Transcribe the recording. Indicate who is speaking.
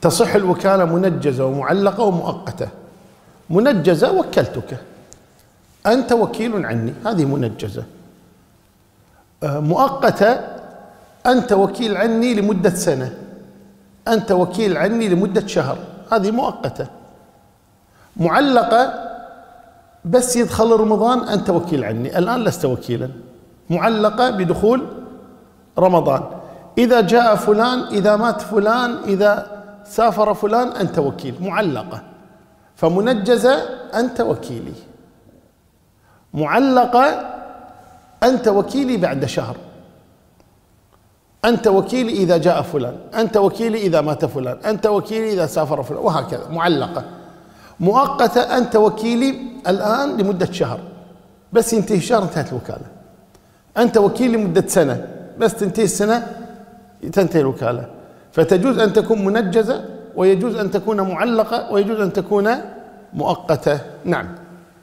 Speaker 1: تصح الوكالة منجزة ومعلقة ومؤقتة. منجزة وكلتك. أنت وكيل عني هذه منجزة. آه، مؤقتة أنت وكيل عني لمدة سنة. أنت وكيل عني لمدة شهر. هذه مؤقتة. معلقة بس يدخل رمضان أنت وكيل عني. الآن لست وكيلا. معلقة بدخول رمضان. إذا جاء فلان إذا مات فلان إذا سافر فلان أنت وكيل معلقة. فمنجزة أنت وكيلي. معلقة أنت وكيلي بعد شهر. أنت وكيلي إذا جاء فلان. أنت وكيلي إذا مات فلان. أنت وكيلي إذا سافر فلان. وهكذا معلقة. مؤقتة أنت وكيلي الآن لمدة شهر. بس ينتهي الشهر انتهت الوكالة. أنت وكيل لمدة سنة. بس تنتهي السنة تنتهي الوكالة. فتجوز أن تكون منجزة ويجوز أن تكون معلقة ويجوز أن تكون مؤقتة. نعم.